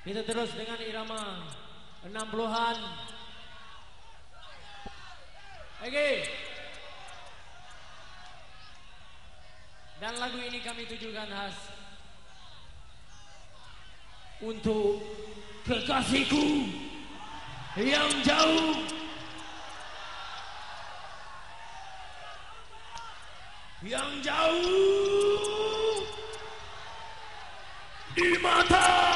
Kita terus dengan irama 60-an. Oke. Dan lagu ini kami tujukan khas untuk kekasihku yang jauh yang jauh di mata